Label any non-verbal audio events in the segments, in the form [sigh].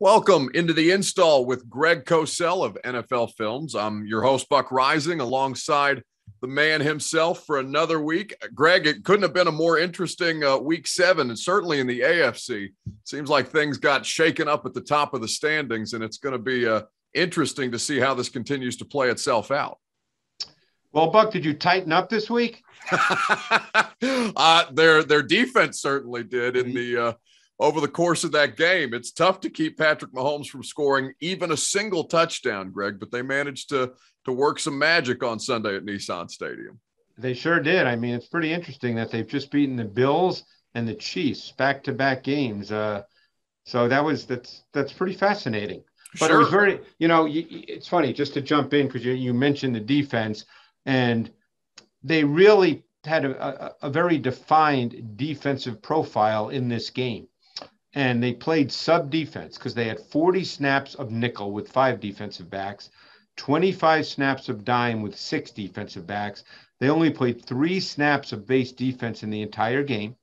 Welcome into the install with Greg Cosell of NFL Films. I'm your host, Buck Reising, alongside the man himself for another week. Greg, it couldn't have been a more interesting uh, week seven, and certainly in the AFC. Seems like things got shaken up at the top of the standings, and it's going to be uh, interesting to see how this continues to play itself out. Well, Buck, did you tighten up this week? [laughs] uh, their their defense certainly did in the uh, over the course of that game. It's tough to keep Patrick Mahomes from scoring even a single touchdown, Greg, but they managed to to work some magic on Sunday at Nissan Stadium. They sure did. I mean, it's pretty interesting that they've just beaten the Bills and the Chiefs back to back games. Uh, so that was that's that's pretty fascinating. But sure. it was very, you know, it's funny just to jump in because you, you mentioned the defense, and they really had a, a, a very defined defensive profile in this game and they played sub defense because they had 40 snaps of nickel with five defensive backs, 25 snaps of dime with six defensive backs. They only played three snaps of base defense in the entire game.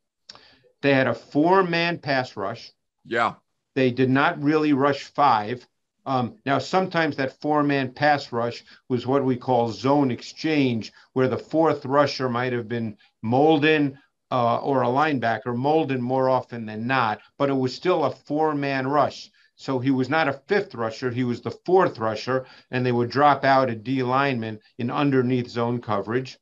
They had a four man pass rush. Yeah. They did not really rush five. Um, now, sometimes that four man pass rush was what we call zone exchange, where the fourth rusher might have been Molden uh, or a linebacker, Molden more often than not, but it was still a four man rush. So he was not a fifth rusher, he was the fourth rusher, and they would drop out a D lineman in underneath zone coverage.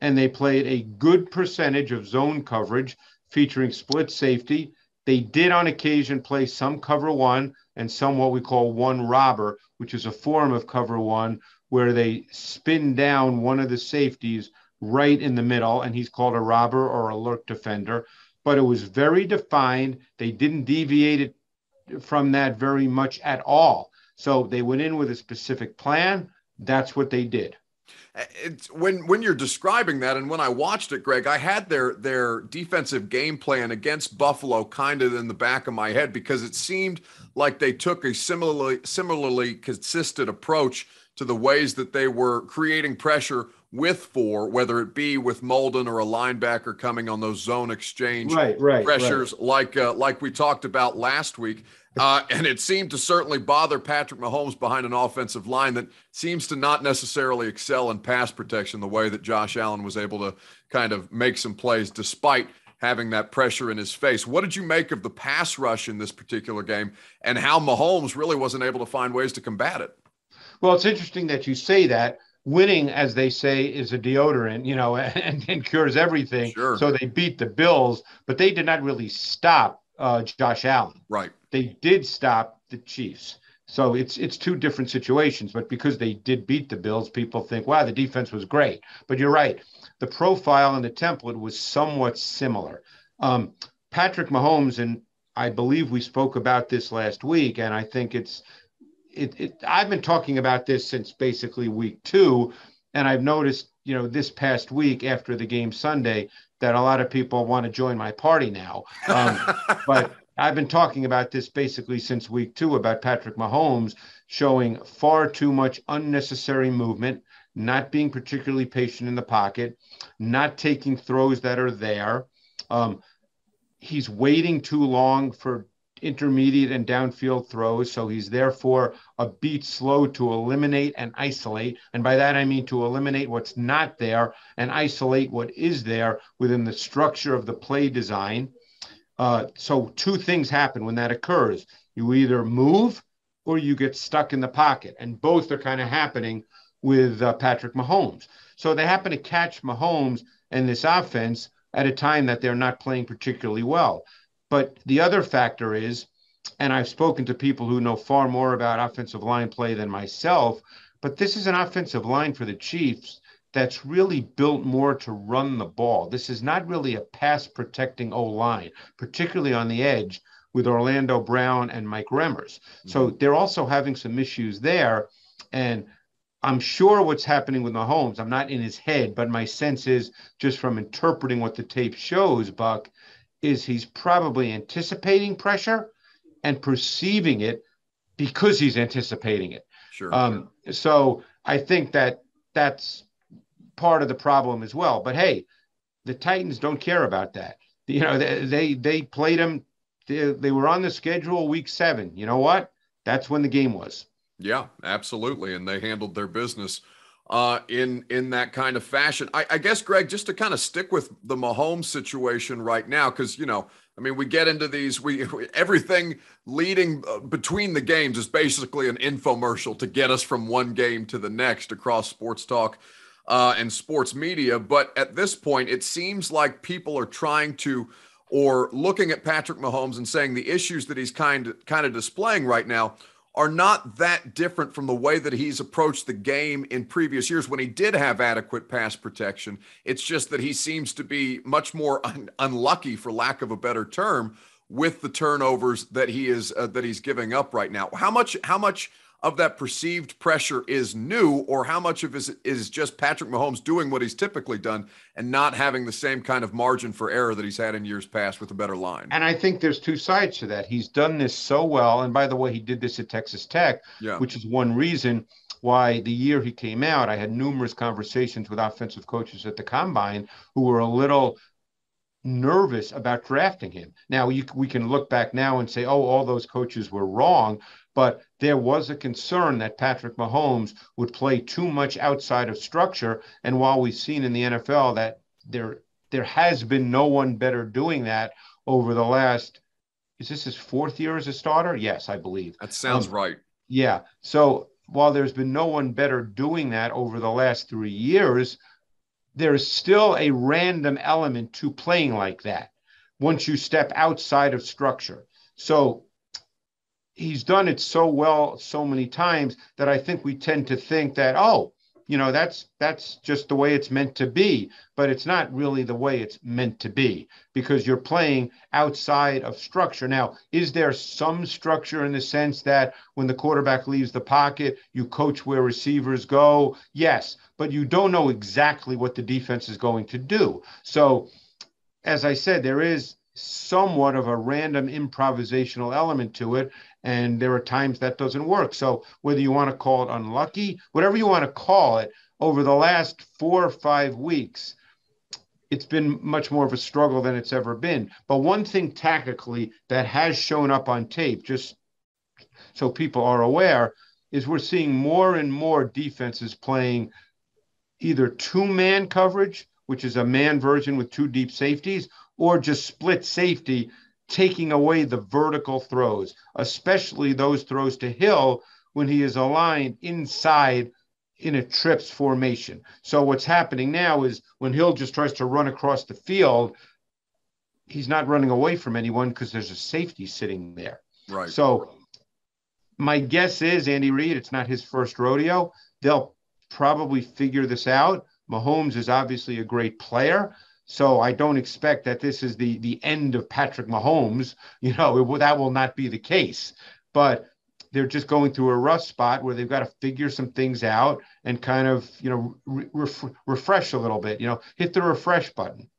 And they played a good percentage of zone coverage featuring split safety. They did on occasion play some cover one and some what we call one robber, which is a form of cover one where they spin down one of the safeties right in the middle, and he's called a robber or a lurk defender. But it was very defined. They didn't deviate it from that very much at all. So they went in with a specific plan. That's what they did. Uh, it's when when you're describing that, and when I watched it, Greg, I had their their defensive game plan against Buffalo kind of in the back of my head because it seemed like they took a similarly similarly consistent approach to the ways that they were creating pressure with four, whether it be with Molden or a linebacker coming on those zone exchange right, right, pressures, right. like uh, like we talked about last week. [laughs] Uh, and it seemed to certainly bother Patrick Mahomes behind an offensive line that seems to not necessarily excel in pass protection the way that Josh Allen was able to kind of make some plays despite having that pressure in his face. What did you make of the pass rush in this particular game and how Mahomes really wasn't able to find ways to combat it? Well, it's interesting that you say that winning, as they say, is a deodorant, you know, [laughs] and, and cures everything. Sure. So they beat the Bills, but they did not really stop uh, Josh Allen. Right. They did stop the Chiefs. So it's it's two different situations, but because they did beat the Bills, people think, wow, the defense was great. But you're right, the profile and the template was somewhat similar. Um, Patrick Mahomes, and I believe we spoke about this last week, and I think it's it, it, I've been talking about this since basically week two, and I've noticed, you know, this past week after the game Sunday that a lot of people want to join my party now. Um, [laughs] but I've been talking about this basically since week two about Patrick Mahomes showing far too much unnecessary movement, not being particularly patient in the pocket, not taking throws that are there. Um, he's waiting too long for intermediate and downfield throws. So he's therefore a beat slow to eliminate and isolate. And by that, I mean to eliminate what's not there and isolate what is there within the structure of the play design. Uh, so two things happen when that occurs. You either move or you get stuck in the pocket. And both are kind of happening with uh, Patrick Mahomes. So they happen to catch Mahomes and this offense at a time that they're not playing particularly well. But the other factor is, and I've spoken to people who know far more about offensive line play than myself, but this is an offensive line for the Chiefs that's really built more to run the ball. This is not really a pass protecting O line, particularly on the edge with Orlando Brown and Mike Remmers. Mm-hmm. So they're also having some issues there. And I'm sure what's happening with Mahomes, I'm not in his head, but my sense is just from interpreting what the tape shows, Buck, is he's probably anticipating pressure and perceiving it because he's anticipating it. Sure. Um, so I think that that's part of the problem as well. But hey, the Titans don't care about that. [laughs] You know, they they, they played him they, they were on the schedule week seven. You know what? That's when the game was. Yeah, absolutely. And they handled their business uh, in in that kind of fashion. I, I guess, Greg, just to kind of stick with the Mahomes situation right now, because you know, I mean, we get into these. We, we everything leading uh, between the games is basically an infomercial to get us from one game to the next across sports talk uh, and sports media. But at this point, it seems like people are trying to or looking at Patrick Mahomes and saying the issues that he's kind kind of displaying right now are not that different from the way that he's approached the game in previous years when he did have adequate pass protection. It's just that he seems to be much more [laughs] un- unlucky, for lack of a better term, with the turnovers that he is uh, that he's giving up right now. How much? How much? Of that perceived pressure is new or how much of it is just Patrick Mahomes doing what he's typically done and not having the same kind of margin for error that he's had in years past with a better line. And I think there's two sides to that. He's done this so well and by the way he did this at Texas Tech, yeah. which is one reason why the year he came out I had numerous conversations with offensive coaches at the combine who were a little nervous about drafting him. Now you, we can look back now and say, oh, all those coaches were wrong but there was a concern that Patrick Mahomes would play too much outside of structure. And while we've seen in the NFL that there there has been no one better doing that over the last is this his fourth year as a starter? Yes, I believe. That sounds um, right. Yeah. So while there's been no one better doing that over the last three years, there's still a random element to playing like that once you step outside of structure. So he's done it so well so many times that I think we tend to think that oh you know that's that's just the way it's meant to be. But it's not really the way it's meant to be because you're playing outside of structure. Now is there some structure in the sense that when the quarterback leaves the pocket you coach where receivers go? Yes but you don't know exactly what the defense is going to do. So as i said there is somewhat of a random improvisational element to it and there are times that doesn't work. So whether you want to call it unlucky, whatever you want to call it, over the last four or five weeks, it's been much more of a struggle than it's ever been. But one thing tactically that has shown up on tape, just so people are aware, is we're seeing more and more defenses playing either two man coverage, which is a man version with two deep safeties, or just split safety taking away the vertical throws, especially those throws to Hill when he is aligned inside in a trips formation. So what's happening now is when Hill just tries to run across the field, he's not running away from anyone because there's a safety sitting there. Right. So my guess is Andy Reid, it's not his first rodeo. They'll probably figure this out. Mahomes is obviously a great player. So I don't expect that this is the the end of Patrick Mahomes. [laughs] You know, it, that will not be the case. But they're just going through a rough spot where they've got to figure some things out and kind of you know re- refresh a little bit. You know, hit the refresh button.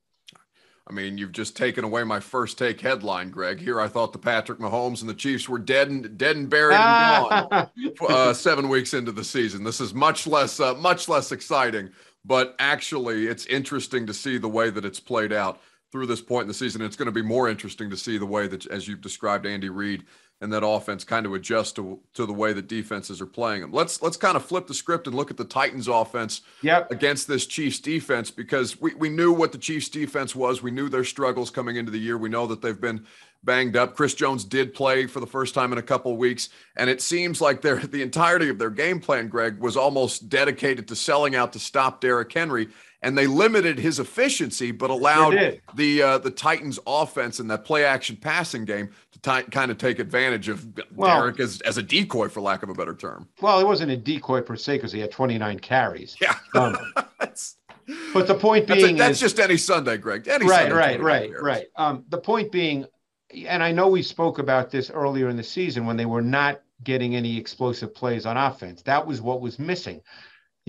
I mean, you've just taken away my first take headline, Greg. Here, I thought the Patrick Mahomes and the Chiefs were dead and dead and buried and gone. [laughs] uh, seven weeks into the season, this is much less uh, much less exciting but actually, it's interesting to see the way that it's played out through this point in the season. It's going to be more interesting to see the way that, as you've described, Andy Reid and that offense kind of adjust to, to the way that defenses are playing them. Let's let's kind of flip the script and look at the Titans offense yep. against this Chiefs defense because we, we knew what the Chiefs defense was. We knew their struggles coming into the year. We know that they've been banged up. Chris Jones did play for the first time in a couple weeks, and it seems like their the entirety of their game plan, Greg, was almost dedicated to selling out to stop Derrick Henry, and they limited his efficiency, but allowed the uh, the Titans' offense and that play action passing game to t- kind of take advantage of well, Derrick as as a decoy, for lack of a better term. Well, it wasn't a decoy per se because he had 29 carries. Yeah. Um, [laughs] but the point being that's, a, that's is, just any Sunday, Greg. Any right, Sunday right, right, right. Um, the point being, and I know we spoke about this earlier in the season when they were not getting any explosive plays on offense. That was what was missing.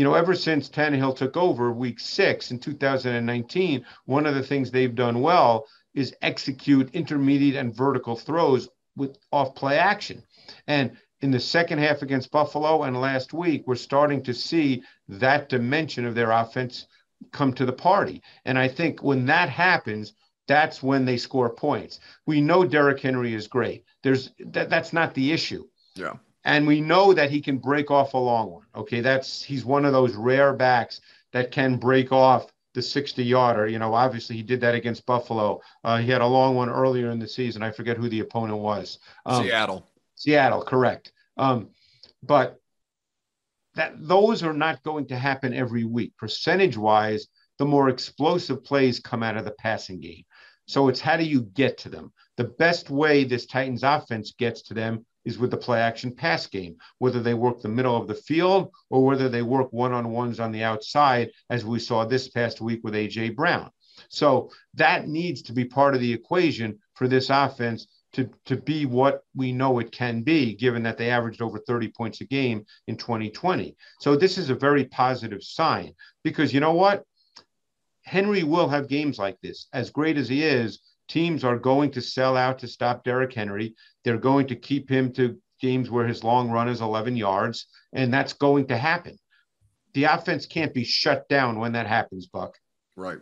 You know, ever since Tannehill took over week six in 2019, one of the things they've done well is execute intermediate and vertical throws with off play action. And in the second half against Buffalo and last week, we're starting to see that dimension of their offense come to the party. And I think when that happens, that's when they score points. We know Derrick Henry is great. There's that, that's not the issue. Yeah. And we know that he can break off a long one. Okay, that's he's one of those rare backs that can break off the 60 yarder. You know, obviously he did that against Buffalo. Uh, he had a long one earlier in the season. I forget who the opponent was. Um, Seattle. Seattle, correct. Um, but that those are not going to happen every week. Percentage wise, the more explosive plays come out of the passing game. So it's how do you get to them? The best way this Titans offense gets to them is with the play action pass game, whether they work the middle of the field or whether they work one on ones on the outside, as we saw this past week with A.J. Brown. So that needs to be part of the equation for this offense to, to be what we know it can be, given that they averaged over 30 points a game in 2020. So this is a very positive sign because you know what? Henry will have games like this. As great as he is, teams are going to sell out to stop Derrick Henry. They're going to keep him to games where his long run is 11 yards, and that's going to happen. The offense can't be shut down when that happens, Buck. Right.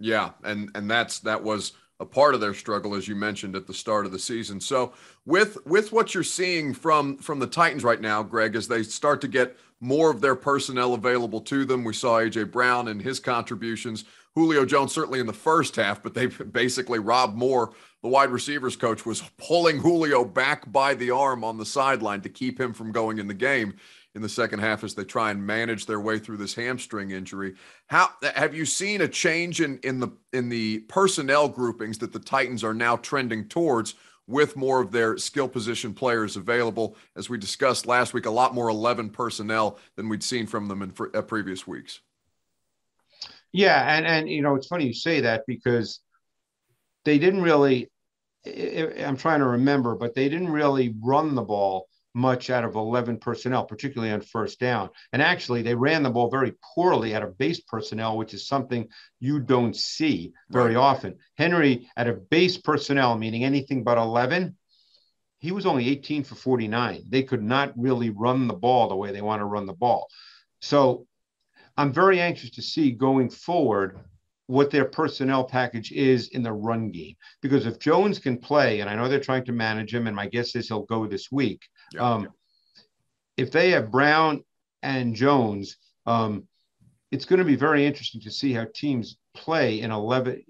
Yeah, and and that's that was a part of their struggle as you mentioned at the start of the season. So with with what you're seeing from from the Titans right now, Greg, as they start to get more of their personnel available to them, we saw AJ Brown and his contributions. Julio Jones certainly in the first half, but they basically Rob Moore, the wide receivers coach, was pulling Julio back by the arm on the sideline to keep him from going in the game in the second half as they try and manage their way through this hamstring injury. How have you seen a change in in the in the personnel groupings that the Titans are now trending towards with more of their skill position players available? As we discussed last week, a lot more 11 personnel than we'd seen from them in uh, previous weeks. Yeah, and and you know it's funny you say that because they didn't really. I'm trying to remember, but they didn't really run the ball much out of 11 personnel, particularly on first down. And actually, they ran the ball very poorly out of base personnel, which is something you don't see very right. often. Henry, out of base personnel, meaning anything but 11, he was only 18 for 49. They could not really run the ball the way they want to run the ball. So I'm very anxious to see going forward what their personnel package is in the run game. Because if Jones can play, and I know they're trying to manage him, and my guess is he'll go this week. Yeah, um, yeah. If they have Brown and Jones, um, it's going to be very interesting to see how teams play in 11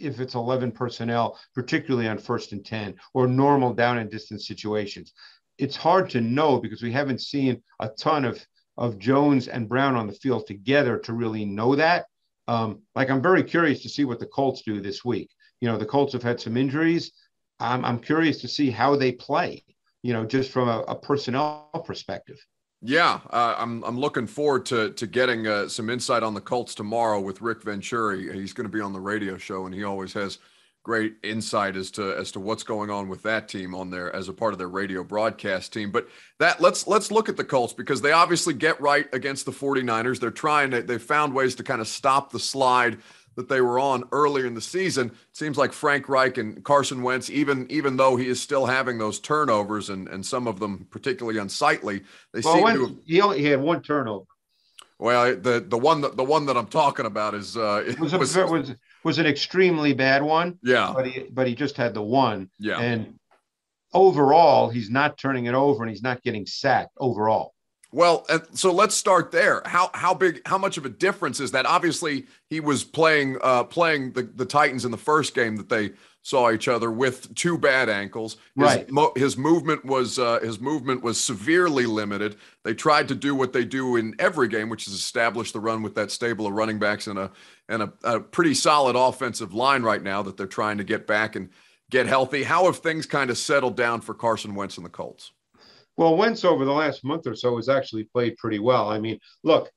if it's 11 personnel particularly on first and 10 or normal down and distance situations it's hard to know because we haven't seen a ton of of Jones and Brown on the field together to really know that. Um, like I'm very curious to see what the Colts do this week. You know, the Colts have had some injuries. I'm, I'm curious to see how they play. You know, just from a, a personnel perspective. Yeah, uh, I'm I'm looking forward to to getting uh, some insight on the Colts tomorrow with Rick Venturi. He's going to be on the radio show, and he always has great insight as to as to what's going on with that team on there as a part of their radio broadcast team. But that let's let's look at the Colts because they obviously get right against the 49ers. They're trying to they found ways to kind of stop the slide that they were on earlier in the season. It seems like Frank Reich and Carson Wentz, even even though he is still having those turnovers and and some of them particularly unsightly, they well, seem Wentz, to have, he only he had one turnover. Well, the the one that the one that I'm talking about is uh, was, was, was was an extremely bad one. Yeah. But he but he just had the one. Yeah. And overall, he's not turning it over and he's not getting sacked overall. Well, so let's start there. How how big how much of a difference is that? Obviously, he was playing uh playing the, the Titans in the first game that they saw each other with two bad ankles. His, right. Mo- his movement was uh, his movement was severely limited. They tried to do what they do in every game, which is establish the run with that stable of running backs and a and a, a pretty solid offensive line right now that they're trying to get back and get healthy. How have things kind of settled down for Carson Wentz and the Colts? Well, Wentz over the last month or so has actually played pretty well. I mean, look,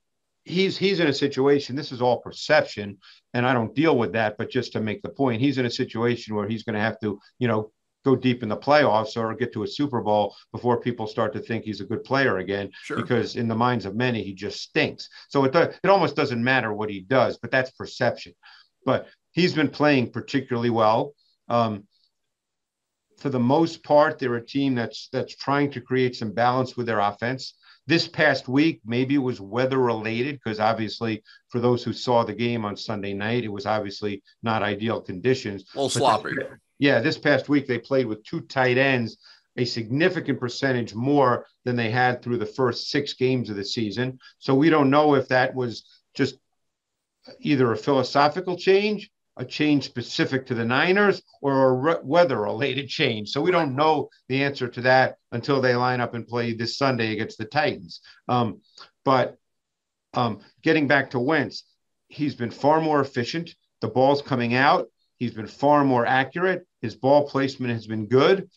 he's he's in a situation. This is all perception, and I don't deal with that. But just to make the point, he's in a situation where he's going to have to, you know, go deep in the playoffs or get to a Super Bowl before people start to think he's a good player again. Sure. Because in the minds of many, he just stinks. So it it almost doesn't matter what he does, but that's perception. But he's been playing particularly well. Um, for the most part, they're a team that's that's trying to create some balance with their offense. This past week, maybe it was weather related because obviously, for those who saw the game on Sunday night, it was obviously not ideal conditions. A little sloppy. This, yeah, this past week they played with two tight ends, a significant percentage more than they had through the first six games of the season. So we don't know if that was just either a philosophical change a change specific to the Niners or a re- weather related change. So we don't know the answer to that until they line up and play this Sunday against the Titans. Um, but um, getting back to Wentz, he's been far more efficient. The ball's coming out. He's been far more accurate. His ball placement has been good.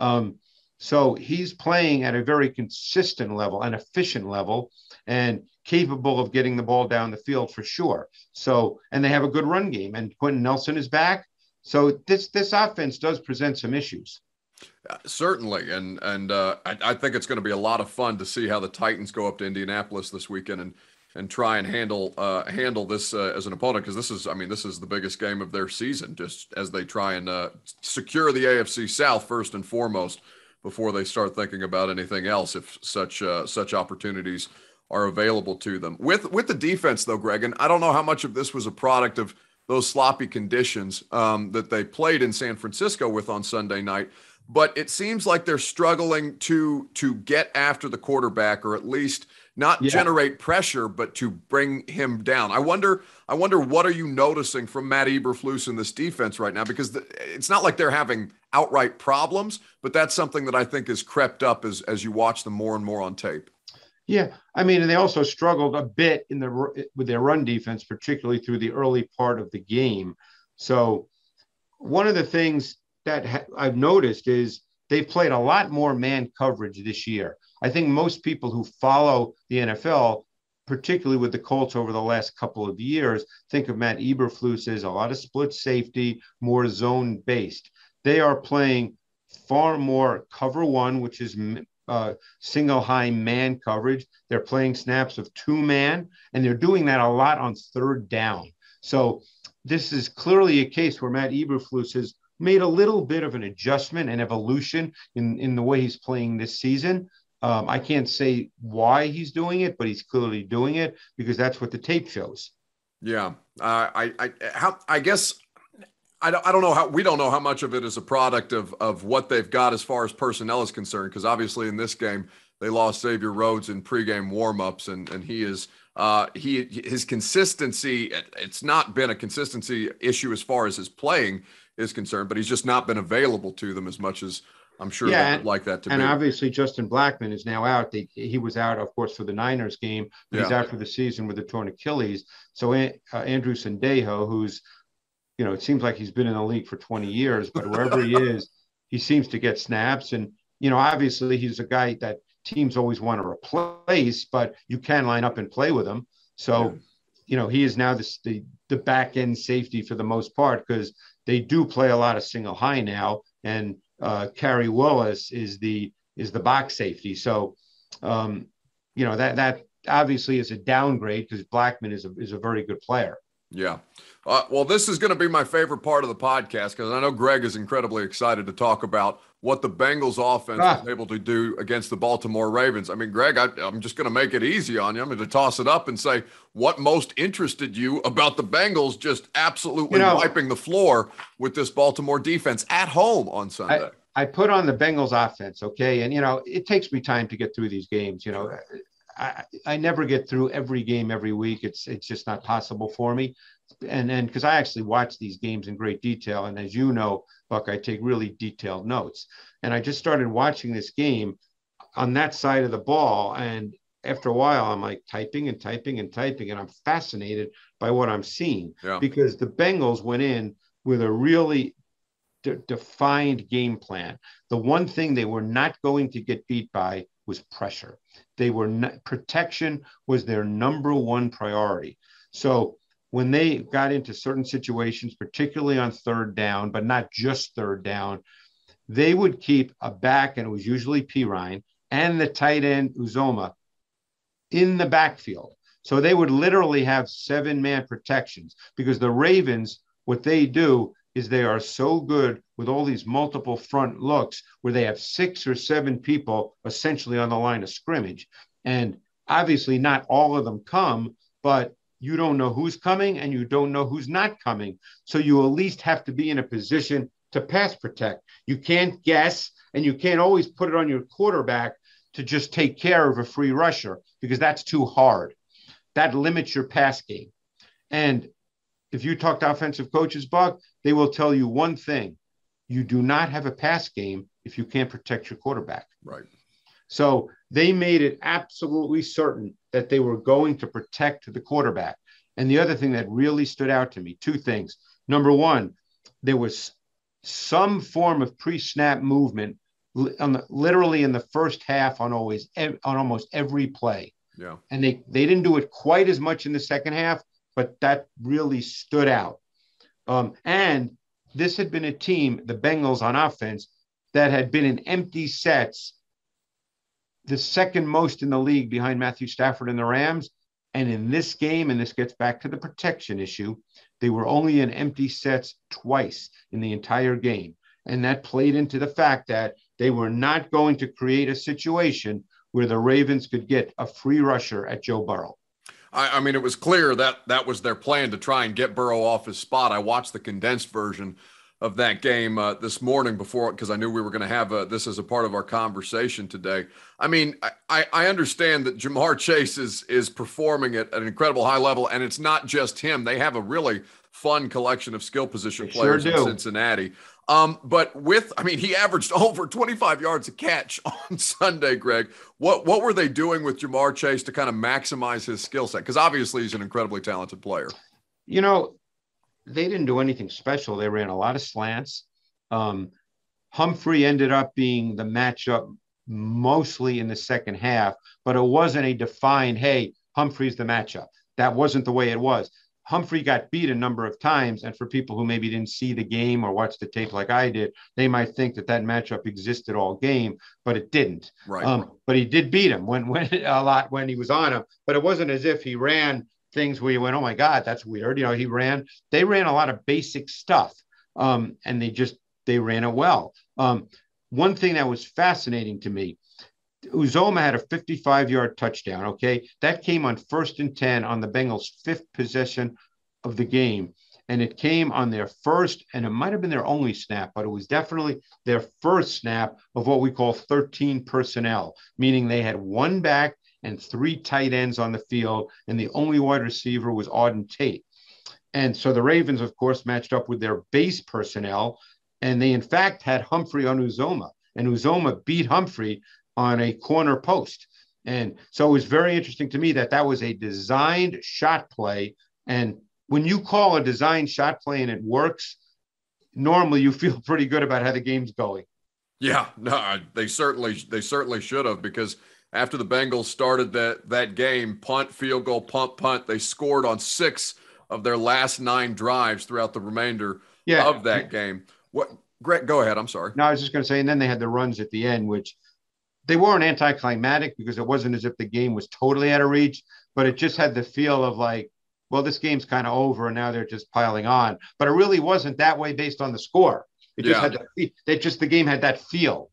Um, so he's playing at a very consistent level, an efficient level, and capable of getting the ball down the field for sure. So, and they have a good run game, and Quenton Nelson is back. So this this offense does present some issues. Uh, certainly, and and uh, I, I, think it's going to be a lot of fun to see how the Titans go up to Indianapolis this weekend and and try and handle uh, handle this uh, as an opponent because this is I mean this is the biggest game of their season just as they try and uh, secure the AFC South first and foremost before they start thinking about anything else if such uh, such opportunities are available to them. With with the defense though, Greg, and I don't know how much of this was a product of those sloppy conditions um, that they played in San Francisco with on Sunday night, but it seems like they're struggling to to get after the quarterback or at least not yeah. generate pressure, but to bring him down. I wonder, I wonder, what are you noticing from Matt Eberflus in this defense right now? Because the, it's not like they're having outright problems, but that's something that I think has crept up as as you watch them more and more on tape. Yeah, I mean, and they also struggled a bit in the with their run defense, particularly through the early part of the game. So, one of the things that ha- I've noticed is they've played a lot more man coverage this year. I think most people who follow the NFL, particularly with the Colts over the last couple of years, think of Matt Eberflus as a lot of split safety, more zone based. They are playing far more cover one, which is uh, single high man coverage. They're playing snaps of two man, and they're doing that a lot on third down. So this is clearly a case where Matt Eberflus has made a little bit of an adjustment and evolution in, in the way he's playing this season. Um, I can't say why he's doing it, but he's clearly doing it because that's what the tape shows. Yeah, uh, I, I, how, I guess I don't, I don't know how we don't know how much of it is a product of of what they've got as far as personnel is concerned because obviously in this game they lost Xavier Rhodes in pregame warmups and and he is uh, he his consistency it's not been a consistency issue as far as his playing is concerned but he's just not been available to them as much as I'm sure yeah, they would like that to and be. And obviously, Justin Blackmon is now out. They, he was out, of course, for the Niners game. Yeah. He's out for the season with a torn Achilles. So uh, Andrew Sendejo, who's, you know, it seems like he's been in the league for 20 years, but wherever he is, he seems to get snaps. And, you know, obviously he's a guy that teams always want to replace, but you can line up and play with him. So, yeah. you know, he is now the, the, the back end safety for the most part because they do play a lot of single high now. And, uh, Khari Willis is the is the box safety. So, um, you know that that obviously is a downgrade because Blackmon is a is a very good player. Yeah. Uh, well, this is going to be my favorite part of the podcast because I know Greg is incredibly excited to talk about what the Bengals offense ah. was able to do against the Baltimore Ravens. I mean, Greg, I, am just going to make it easy on you. I'm going to toss it up and say what most interested you about the Bengals just absolutely you know, wiping the floor with this Baltimore defense at home on Sunday. I, I put on the Bengals offense, okay, and you know it takes me time to get through these games. You know, I, I never get through every game every week. It's it's just not possible for me. And and because I actually watch these games in great detail, and as you know, Buck, I take really detailed notes. And I just started watching this game on that side of the ball, and after a while, I'm like typing and typing and typing, and I'm fascinated by what I'm seeing yeah. because the Bengals went in with a really de- defined game plan. The one thing they were not going to get beat by was pressure. They were not, protection was their number one priority. So when they got into certain situations, particularly on third down, but not just third down, they would keep a back, and it was usually Perine and the tight end Uzomah in the backfield. So they would literally have seven man protections because the Ravens, what they do is they are so good with all these multiple front looks where they have six or seven people essentially on the line of scrimmage. And obviously, not all of them come, but you don't know who's coming and you don't know who's not coming. So you at least have to be in a position to pass protect. You can't guess and you can't always put it on your quarterback to just take care of a free rusher because that's too hard. That limits your pass game. And if you talk to offensive coaches, Buck, they will tell you one thing you do not have a pass game if you can't protect your quarterback. Right. So they made it absolutely certain that they were going to protect the quarterback. And the other thing that really stood out to me two things. Number one, there was some form of pre snap movement on the, literally in the first half on always on almost every play. Yeah. And they they didn't do it quite as much in the second half, but that really stood out. Um, and this had been a team, the Bengals on offense, that had been in empty sets the second most in the league behind Matthew Stafford and the Rams. And in this game, and this gets back to the protection issue, they were only in empty sets twice in the entire game. And that played into the fact that they were not going to create a situation where the Ravens could get a free rusher at Joe Burrow. I, I mean, it was clear that that was their plan to try and get Burrow off his spot. I watched the condensed version of that game uh, this morning before because I knew we were going to have uh, this as a part of our conversation today. I mean, I, I understand that Ja'Marr Chase is is performing at an incredible high level, and it's not just him. They have a really fun collection of skill position they players sure in Cincinnati. Um, but with, I mean, he averaged [laughs] over 25 yards a catch [laughs] on Sunday, Greg. What what were they doing with Ja'Marr Chase to kind of maximize his skill set? Because obviously he's an incredibly talented player. You know, they didn't do anything special. They ran a lot of slants. Um, Humphrey ended up being the matchup mostly in the second half, but it wasn't a defined, hey, Humphrey's the matchup. That wasn't the way it was. Humphrey got beat a number of times. And for people who maybe didn't see the game or watch the tape like I did, they might think that that matchup existed all game, but it didn't. Right. Um, but he did beat him when, when [laughs] a lot when he was on him. But it wasn't as if he ran things where you went, oh my God, that's weird. You know, he ran, they ran a lot of basic stuff um, and they just, they ran it well. Um, one thing that was fascinating to me, Uzomah had a 55 yard touchdown. Okay. That came on first and 10 on the Bengals' fifth possession of the game. And it came on their first, and it might have been their only snap, but it was definitely their first snap of what we call 13 personnel, meaning they had one back and three tight ends on the field, and the only wide receiver was Auden Tate. And so the Ravens, of course, matched up with their base personnel, and they in fact had Humphrey on Uzomah. and Uzomah beat Humphrey on a corner post. And so it was very interesting to me that that was a designed shot play. And when you call a designed shot play and it works, normally you [laughs] feel pretty good about how the game's going. Yeah, no, they certainly they certainly should have because after the Bengals started that that game, punt, field goal, punt, punt, they scored on six of their last nine drives throughout the remainder yeah. of that game. What Greg, go ahead. I'm sorry. No, I was just going to say, and then they had the runs at the end, which they weren't anticlimactic because it wasn't as if the game was totally out of reach, but it just had the feel of like, well, this game's kind of over, and now they're just piling on. But it really wasn't that way based on the score. It just yeah. had the, they just the game had that feel.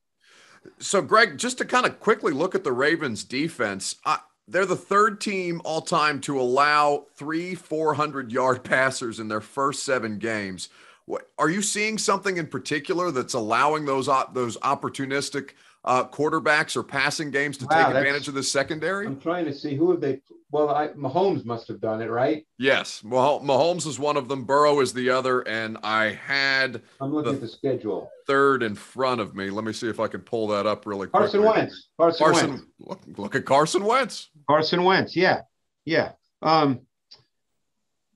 So, Greg, just to kind of quickly look at the Ravens defense, I, they're the third team all time to allow three 400 yard [laughs] passers in their first seven games. What, are you seeing something in particular that's allowing those those opportunistic uh, quarterbacks or passing games to wow, take advantage of the secondary? I'm trying to see who have they. Well, I, Mahomes must have done it, right? Yes, well, Mahomes is one of them. Burrow is the other, and I had. I'm looking the at the schedule. Third in front of me. Let me see if I can pull that up really quick. Carson Wentz. Carson, Carson Wentz. Look, look at Carson Wentz. Carson Wentz. Yeah, yeah. Um,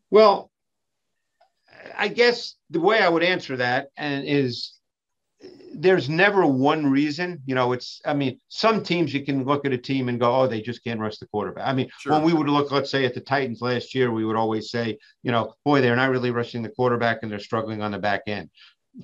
well, I guess the way I would answer that and is there's never one reason. You know, it's, I mean, some teams you can look at a team and go, oh, they just can't rush the quarterback. I mean, sure. when we would look, let's say at the Titans last year, we would always say, you know, boy, they're not really rushing the quarterback and they're struggling on the back end.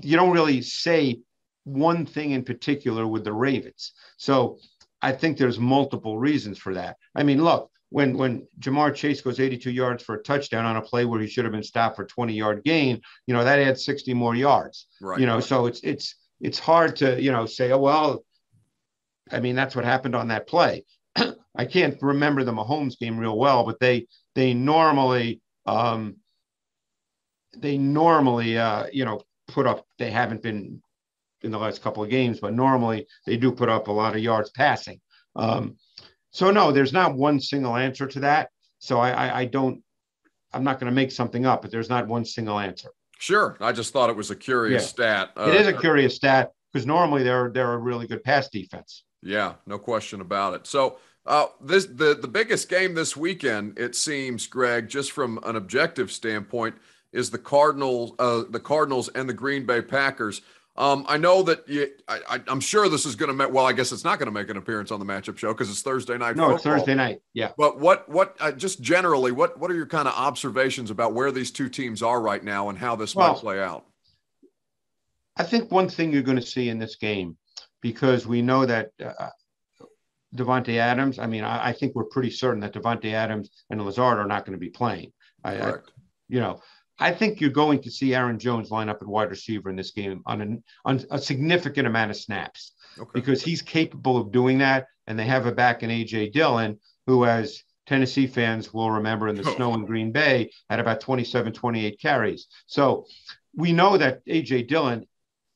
You don't really say one thing in particular with the Ravens. So I think there's multiple reasons for that. I mean, look, when when Ja'Marr Chase goes 82 yards for a touchdown on a play where he should have been stopped for 20 yard gain, you know, that adds 60 more yards. Right. You know, so it's it's it's hard to you know say oh well i mean that's what happened on that play [clears throat] I can't remember the Mahomes game real well, but they they normally um, they normally uh, you know put up. They haven't been in the last couple of games, but normally they do put up a lot of yards passing. Um, so no, there's not one single answer to that. So I, I, I don't. I'm not going to make something up, but there's not one single answer. Sure, I just thought it was a curious yeah. stat. Uh, it is a curious stat because normally they're they're a really good pass defense. Yeah, no question about it. So uh, this the the biggest game this weekend, it seems, Greg, just from an objective standpoint, is the Cardinals, uh, the Cardinals and the Green Bay Packers. Um, I know that you, I, am sure this is going to make. Well, I guess it's not going to make an appearance on the matchup show because it's Thursday night. No, football. it's Thursday night. Yeah. But what, what, uh, just generally, what, what are your kind of observations about where these two teams are right now and how this well, might play out? I think one thing you're going to see in this game, because we know that uh, Davante Adams. I mean, I, I, think we're pretty certain that Davante Adams and Lazard are not going to be playing. I, I, you know, I think you're going to see Aaron Jones line up at wide receiver in this game on, an, on a significant amount of snaps okay. because he's capable of doing that. And they have a back in AJ Dillon, who, as Tennessee fans will remember in the oh. snow in Green Bay, had about 27, 28 carries. So we know that AJ Dillon,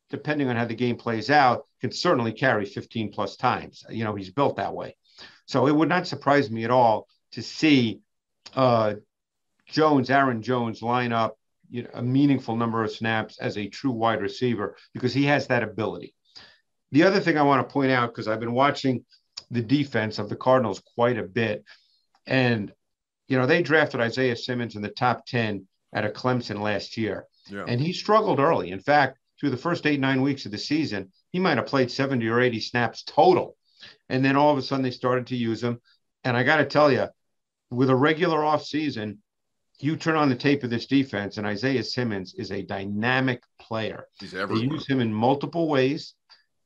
depending on how the game plays out, can certainly carry 15 plus times. You know, he's built that way. So it would not surprise me at all to see uh, Jones, Aaron Jones, line up you know, a meaningful number of snaps as a true wide receiver because he has that ability. The other thing I want to point out, because I've been watching the defense of the Cardinals quite a bit, and you know they drafted Isaiah Simmons in the top ten out of Clemson last year, yeah. and he struggled early. In fact, through the first eight nine weeks of the season, he might have played seventy or eighty snaps total, and then all of a sudden they started to use him. And I got to tell you, with a regular off season, you turn on the tape of this defense, and Isaiah Simmons is a dynamic player. He's everywhere. They use him in multiple ways.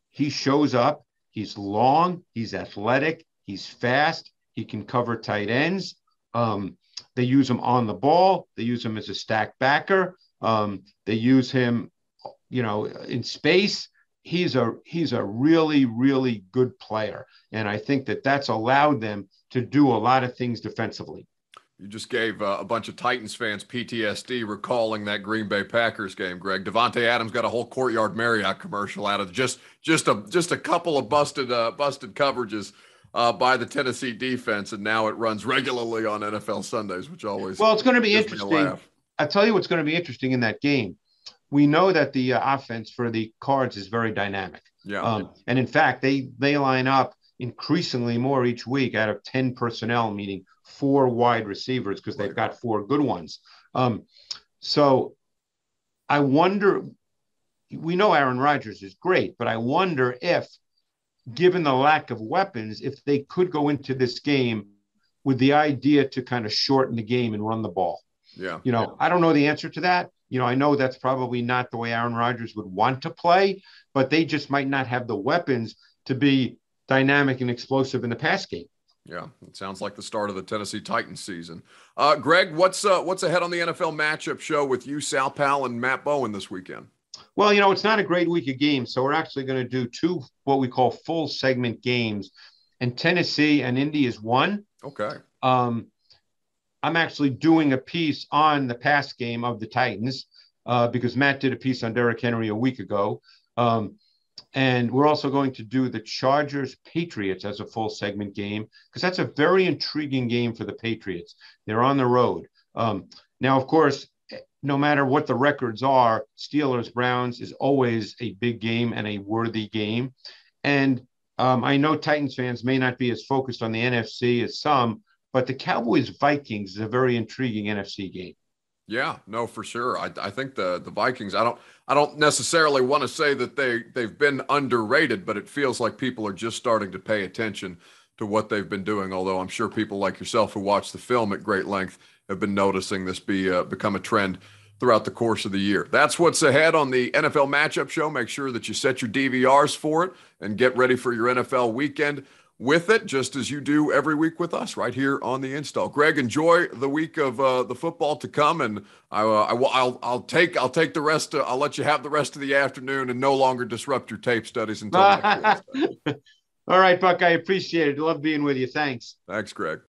He shows up. He's long. He's athletic. He's fast. He can cover tight ends. Um, they use him on the ball. They use him as a stack backer. Um, they use him, you know, in space. He's a he's a really really good player, and I think that that's allowed them to do a lot of things defensively. You just gave uh, a bunch of Titans fans PTSD recalling that Green Bay Packers game, Greg. Davante Adams got a whole Courtyard Marriott commercial out of just just a just a couple of busted uh, busted coverages uh, by the Tennessee defense, and now it runs regularly on NFL Sundays, which always well, it's going to be interesting. I tell you what's going to be interesting in that game. We know that the uh, offense for the Cards is very dynamic. Yeah. Um, and in fact, they they line up increasingly more each week out of 10 personnel, meaning four wide receivers because they've got four good ones. Um, so I wonder, we know Aaron Rodgers is great, but I wonder if, given the lack of weapons, if they could go into this game with the idea to kind of shorten the game and run the ball. Yeah. You know, I don't know the answer to that. You know, I know that's probably not the way Aaron Rodgers would want to play, but they just might not have the weapons to be dynamic and explosive in the pass game. Yeah, it sounds like the start of the Tennessee Titans season. Uh, Greg, what's uh, what's ahead on the NFL matchup show with you, Sal Pal, and Matt Bowen this weekend? Well, you know, it's not a great week of games, so we're actually going to do two what we call full segment games, and Tennessee and Indy is one. Okay. Um, I'm actually doing a piece on the pass game of the Titans uh, because Matt did a piece on Derrick Henry a week ago. Um, and we're also going to do the Chargers Patriots as a full segment game because that's a very intriguing game for the Patriots. They're on the road. Um, now, of course, no matter what the records are, Steelers Browns is always a big game and a worthy game. And um, I know Titans fans may not be as focused on the NFC as some, but the Cowboys Vikings is a very intriguing NFC game. Yeah, no, for sure. I, I think the the Vikings. I don't I don't necessarily want to say that they they've been underrated, but it feels like people are just starting to pay attention to what they've been doing. Although I'm sure people like yourself who watch the film at great length have been noticing this be uh, become a trend throughout the course of the year. That's what's ahead on the NFL matchup show. Make sure that you set your DVRs for it and get ready for your NFL weekend with it, just as you do every week with us right here on the install. Greg, enjoy the week of uh, the football to come, and I, uh, I will. I'll, I'll take. I'll take the rest. Of, I'll let you have the rest of the afternoon and no longer disrupt your tape studies until. [laughs] All right, Buck. I appreciate it. Love being with you. Thanks. Thanks, Greg.